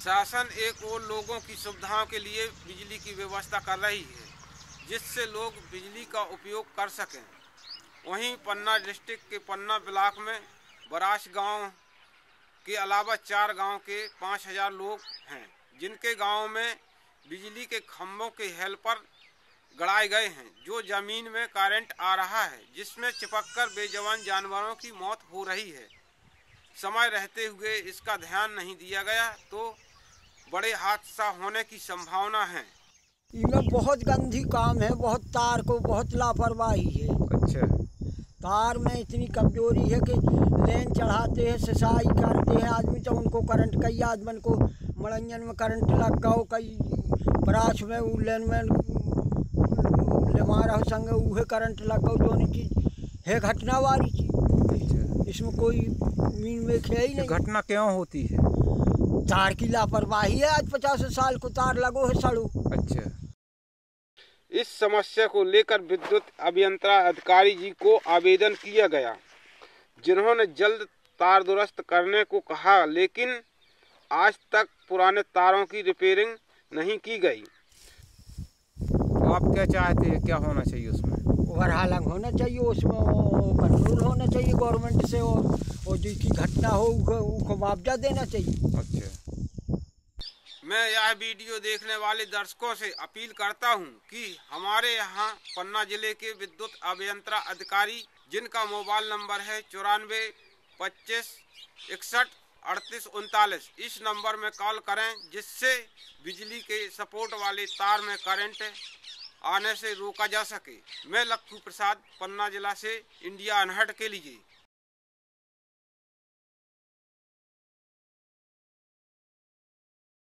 शासन एक और लोगों की सुविधाओं के लिए बिजली की व्यवस्था कर रही है, जिससे लोग बिजली का उपयोग कर सकें। वहीं पन्ना डिस्ट्रिक्ट के पन्ना ब्लॉक में बराश गाँव के अलावा चार गाँव के पाँच हज़ार लोग हैं, जिनके गाँव में बिजली के खम्भों के हेल्पर गड़ाए गए हैं, जो ज़मीन में करंट आ रहा है, जिसमें चिपककर बेजवान जानवरों की मौत हो रही है। समय रहते हुए इसका ध्यान नहीं दिया गया तो बड़े हादसा होने की संभावना है। इनमें बहुत गंदी काम है बहुत तार को बहुत लापरवाही है। अच्छा। तार में इतनी कमज़ोरी है कि लेन चढ़ाते हैं सिसाई करते हैं आदमी तो उनको करंट कई आदमन को मड़ंजन में करंट लग गओ कई बराश में उ लेन में लेमारा संग उहे करंट लग गओ दोनों चीज़ है घटना वाली चीज़। अच्छा। इसमें कोई मीन में है ही नहीं। घटना क्यों होती है? तार की लापरवाही है आज पचास साल को तार लगो है सड़ू अच्छा। इस समस्या को लेकर विद्युत अभियंत्रा अधिकारी जी को आवेदन किया गया जिन्होंने जल्द तार दुरुस्त करने को कहा लेकिन आज तक पुराने तारों की रिपेयरिंग नहीं की गई। तो आप क्या चाहते हैं क्या होना चाहिए उसमें? ओवरहालंग होना चाहिए उसमें कंट्रोल होना चाहिए गवर्नमेंट से और और जिसकी घटना हो उनको उनको मुआवजा देना चाहिए। अच्छा। मैं यह वीडियो देखने वाले दर्शकों से अपील करता हूँ कि हमारे यहाँ पन्ना ज़िले के विद्युत अभियंत्रा अधिकारी जिनका मोबाइल नंबर है चौरानवे पच्चीस इकसठ अड़तीस उनतालीस इस नंबर में कॉल करें जिससे बिजली के सपोर्ट वाले तार में करंट आने से रोका जा सके। मैं लक्खू प्रसाद, पन्ना जिला से इंडिया अनहट के लिए।